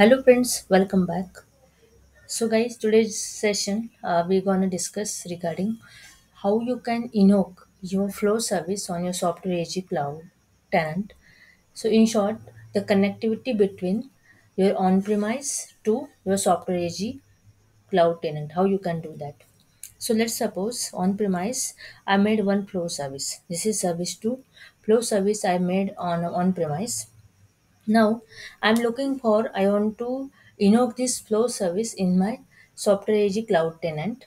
Hello friends, welcome back. So guys, today's session uh, we're gonna discuss regarding how you can invoke your flow service on your software AG cloud tenant. So in short, the connectivity between your on-premise to your software AG cloud tenant, how you can do that. So let's suppose on-premise I made one flow service. This is service 2. Flow service I made on on-premise now I'm looking for I want to invoke this flow service in my software AG cloud tenant.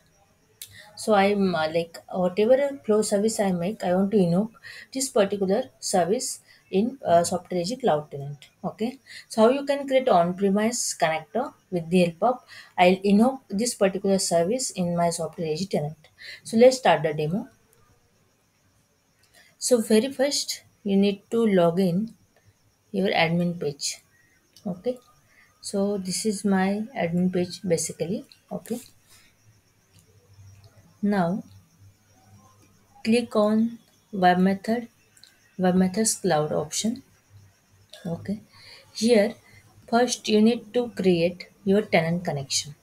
So I'm uh, like whatever flow service I make, I want to invoke this particular service in uh, software AG cloud tenant. Okay. So how you can create on-premise connector with the help of I'll invoke this particular service in my software AG tenant. So let's start the demo. So very first you need to log in your admin page. Okay. so this is my admin page basically. Okay? Now click on web method. Web methods cloud option. Okay? Here first you need to create your tenant connection.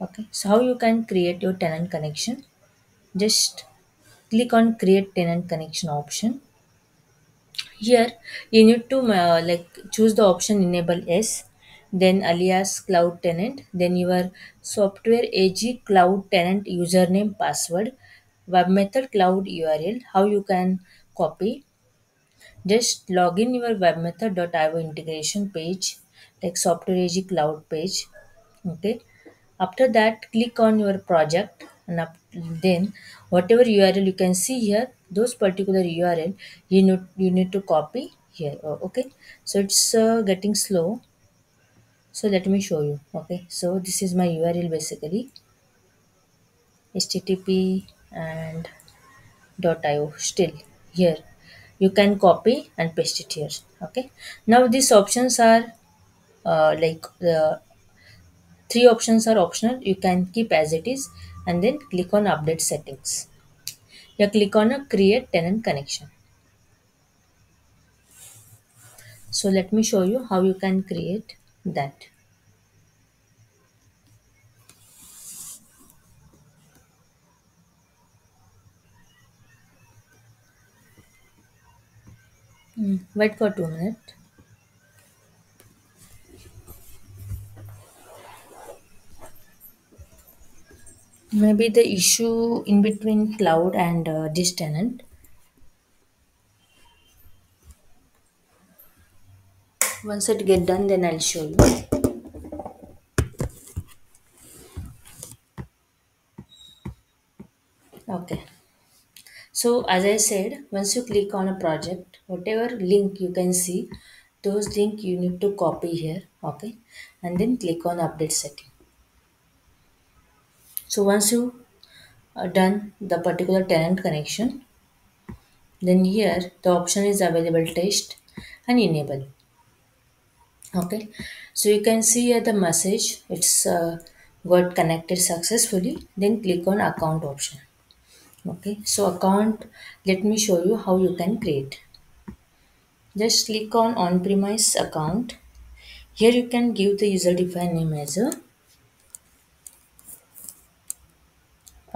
Okay? So how you can create your tenant connection? Just click on create tenant connection option Here you need to uh, like choose the option enable S, then alias cloud tenant, then your software AG cloud tenant username password, web method cloud URL, how you can copy. Just log in your web method.io integration page, like software AG cloud page. Okay. After that, click on your project and up, then whatever URL you can see here, those particular URL you need you need to copy here. Oh, Okay, so it's uh, getting slow. So let me show you. Okay, so this is my URL basically http and dot .io still here you can copy and paste it here okay now these options are uh, like the Three options are optional. You can keep as it is and then click on update settings. You click on a create tenant connection. So let me show you how you can create that. Hmm, Wait for two minutes. Maybe the issue in between cloud and uh, this tenant. Once it get done, then I'll show you. Okay. So as I said, once you click on a project, whatever link you can see, those link you need to copy here, okay, and then click on update setting. So once you are done the particular tenant connection, then here the option is available test and enable. Okay, so you can see here the message it's uh, got connected successfully. Then click on account option. Okay, so account. Let me show you how you can create. Just click on on-premise account. Here you can give the user-defined name as a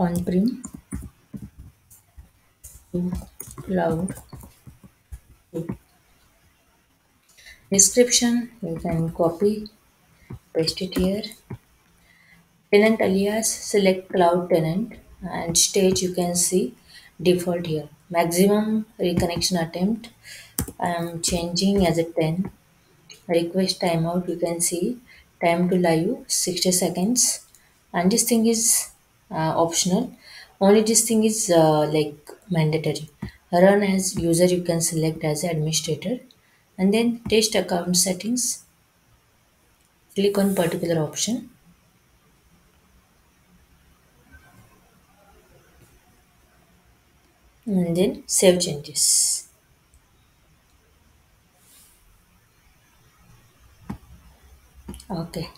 on-prem to cloud. Description you can copy, paste it here. Tenant alias select cloud tenant and stage you can see default here. Maximum reconnection attempt I am changing as a 10 request timeout you can see time to live 60 seconds and this thing is uh, optional. Only this thing is uh, like mandatory. Run as user you can select as administrator. And then test account settings. Click on particular option. And then save changes. Okay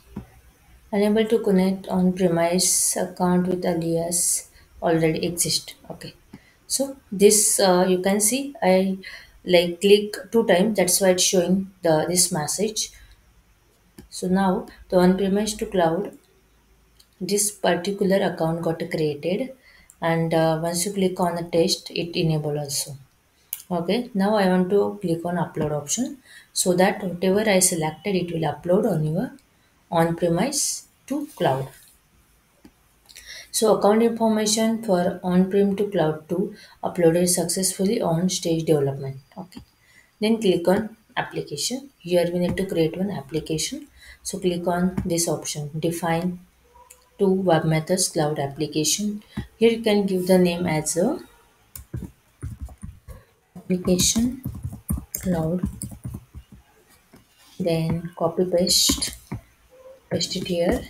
unable to connect on premise account with alias already exist. Okay. So this uh, you can see i like click two times. That's why it's showing the this message. So now the on-premise to cloud this particular account got created. And uh, once you click on the test it enable also. Okay. Now i want to click on upload option. So that whatever i selected it will upload on your on-premise to cloud. So account information for on-prem to cloud 2 uploaded successfully on stage development. Okay. Then click on application. Here we need to create one application. So click on this option define to web methods cloud application. Here you can give the name as a application cloud then copy paste paste it here.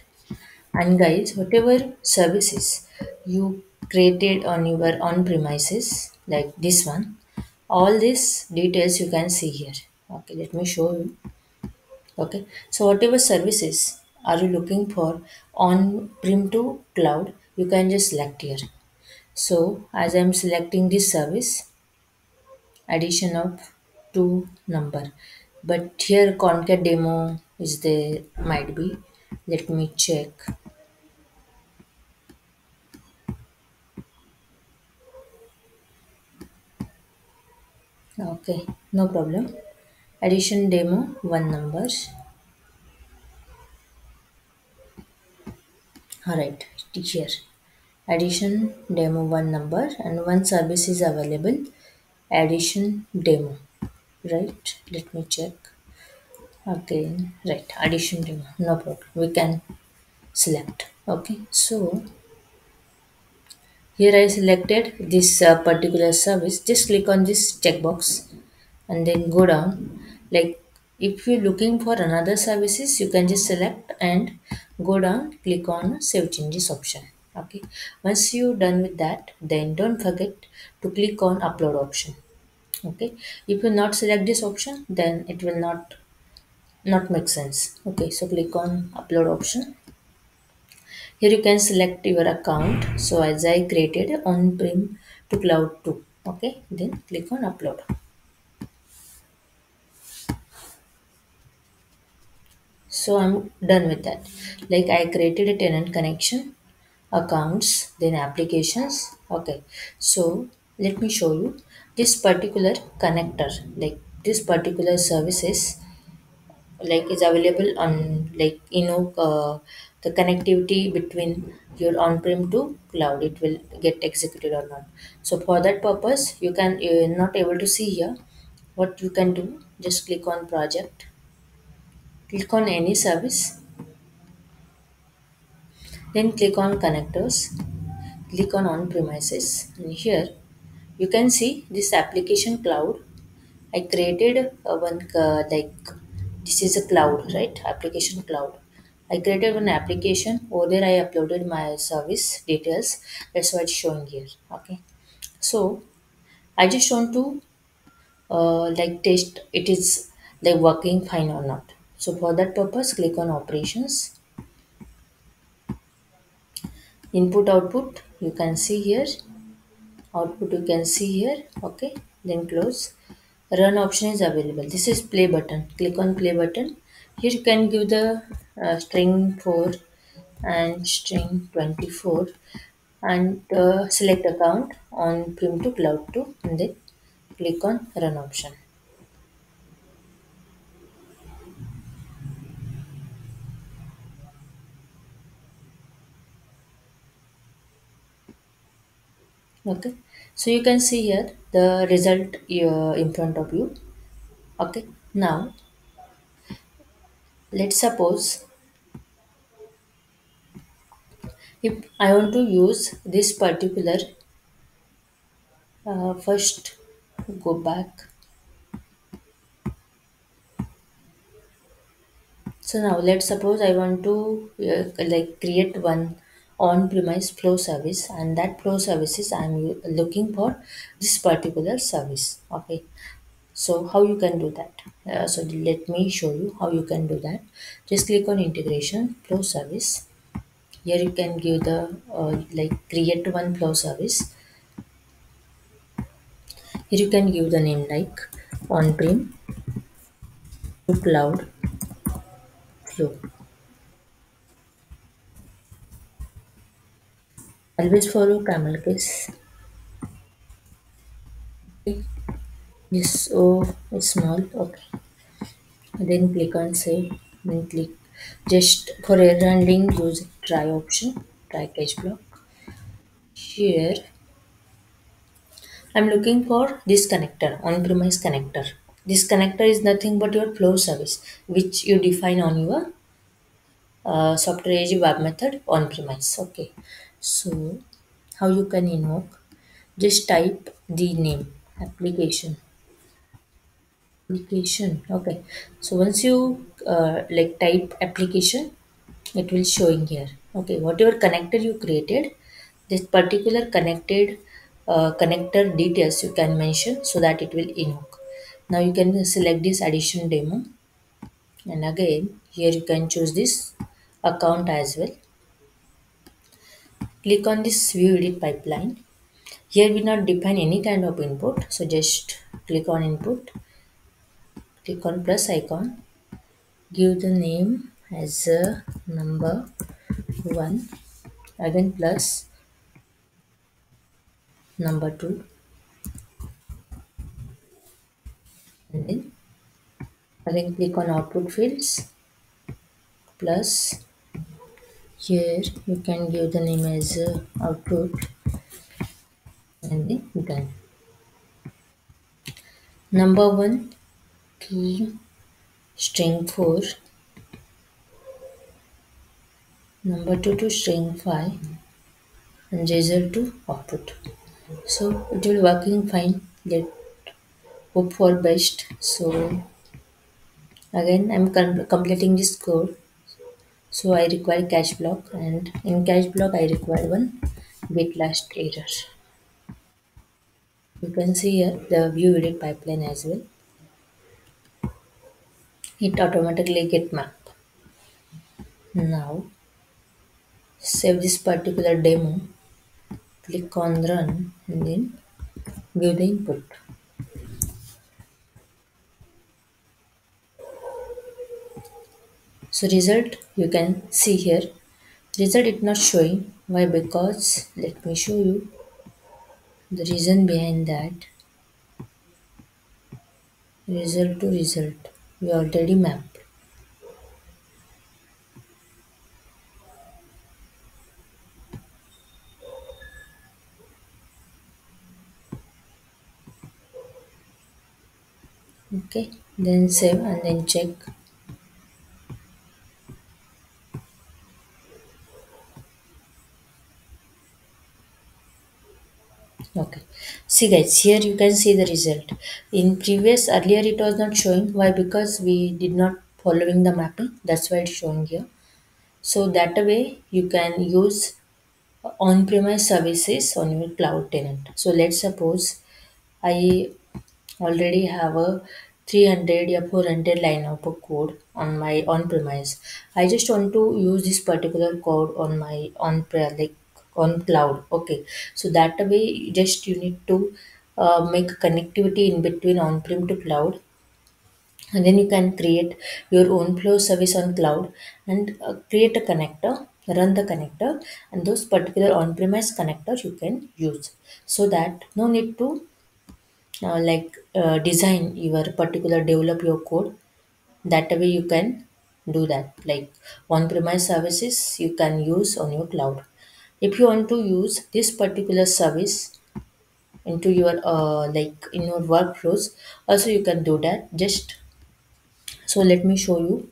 And guys whatever services you created on your on premises like this one all these details you can see here. Okay let me show you. Okay so whatever services are you looking for on prem to cloud you can just select here. So as i'm selecting this service addition of two number. But here concat demo is there might be let me check. Okay no problem. Addition demo one number all right here. Addition demo one number and one service is available. Addition demo right? Let me check again right addition no problem we can select okay. So here I selected this uh, particular service just click on this checkbox and then go down. Like if you're looking for another services you can just select and go down click on save changes option okay. Once you're done with that then don't forget to click on upload option okay. If you not select this option then it will not not make sense. Okay so click on upload option. Here you can select your account. So as i created on-prem to cloud 2 okay then click on upload. So i'm done with that. Like i created a tenant connection accounts then applications. Okay so let me show you this particular connector. Like this particular services like is available on like you know uh, the connectivity between your on-prem to cloud. It will get executed or not. So for that purpose you can you're not able to see here. What you can do just click on project. Click on any service. Then click on connectors. Click on on premises and here you can see this application cloud. I created one uh, like this is a cloud right? Application cloud. I created one application over there. I uploaded my service details. That's what it's showing here okay? So i just want to uh, like test it is like working fine or not. So for that purpose click on operations. Input output you can see here. Output you can see here okay? Then close run option is available. This is play button. Click on play button. Here you can give the uh, string 4 and string 24 and uh, select account on prem to cloud 2 and then click on run option okay. So you can see here the result uh, in front of you. Okay. Now let's suppose if I want to use this particular uh, first go back. So now let's suppose I want to uh, like create one on-premise flow service and that flow services I'm looking for this particular service okay? So how you can do that? Uh, so let me show you how you can do that. Just click on integration flow service. Here you can give the uh, like create one flow service. Here you can give the name like on-prem to cloud flow. Always follow camel case. Okay. This is small. Okay. Then click on save. Then click just for error handling use try option. Try catch block. Here I'm looking for this connector, on-premise connector. This connector is nothing but your flow service, which you define on your uh, software as web method on-premise. Okay. So how you can invoke? Just type the name application. Application okay. So once you uh, like type application it will showing here okay. Whatever connector you created this particular connected uh, connector details you can mention so that it will invoke. Now you can select this addition demo. And again here you can choose this account as well click on this view edit pipeline. Here we not define any kind of input so just click on input. Click on plus icon. Give the name as a number one again plus number two. And then again click on output fields plus here you can give the name as uh, output. And then done number one key string 4 number two to string 5 and result to output. So it will working fine. Let hope for best. So again i'm com- completing this code so i require catch block and in catch block i require one bit last error. You can see here the view edit pipeline as well. It automatically get mapped. Now save this particular demo click on run and then give the input so result you can see here. Result it not showing. Why? Because let me show you the reason behind that. Result to result. We already mapped. Okay. Then save and then check okay. See guys here you can see the result. In previous earlier it was not showing. Why? Because we did not following the mapping. That's why it's showing here. So that way you can use on-premise services on your cloud tenant. So let's suppose i already have a 300 or 400 line of code on my on-premise. I just want to use this particular code on my on like on cloud okay. So that way just you need to uh, make connectivity in between on-prem to cloud. And then you can create your own flow service on cloud and uh, create a connector run the connector and those particular on-premise connector you can use. So that no need to uh, like uh, design your particular develop your code. That way you can do that. Like on-premise services you can use on your cloud if you want to use this particular service into your uh, like in your workflows also you can do that. Just so let me show you.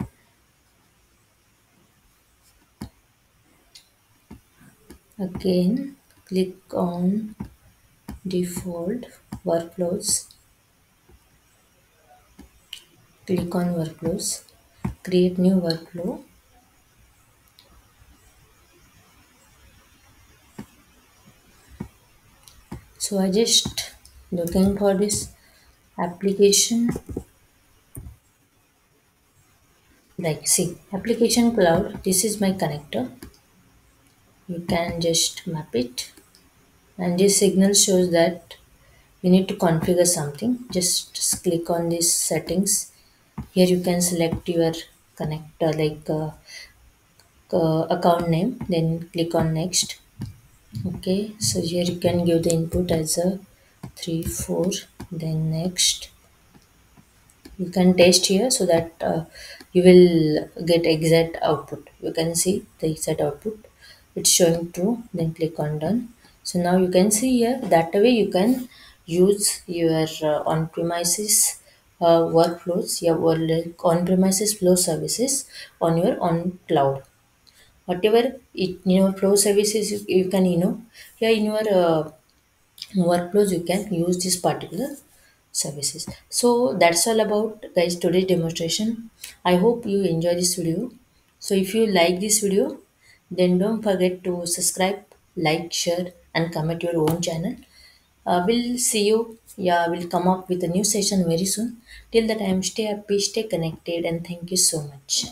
Again click on default workflows. Click on workflows. Create new workflow so i just looking for this application like see application cloud this is my connector. You can just map it. And this signal shows that you need to configure something. Just click on this settings. Here you can select your connect uh, like uh, uh, account name then click on next okay so here you can give the input as a 3 4 then next. You can test here so that uh, you will get exact output. You can see the exact output. It's showing true then click on done. So now you can see here that way you can use your uh, on-premises uh, workflows your on-premises flow services on your on cloud whatever it, in your flow services you, you can you know here in your uh, workflows you can use this particular services. So that's all about guys today's demonstration. I hope you enjoy this video. So if you like this video then don't forget to subscribe like share and comment your own channel. Uh, we'll see you. Yeah we'll come up with a new session very soon. Till the time stay happy stay connected and thank you so much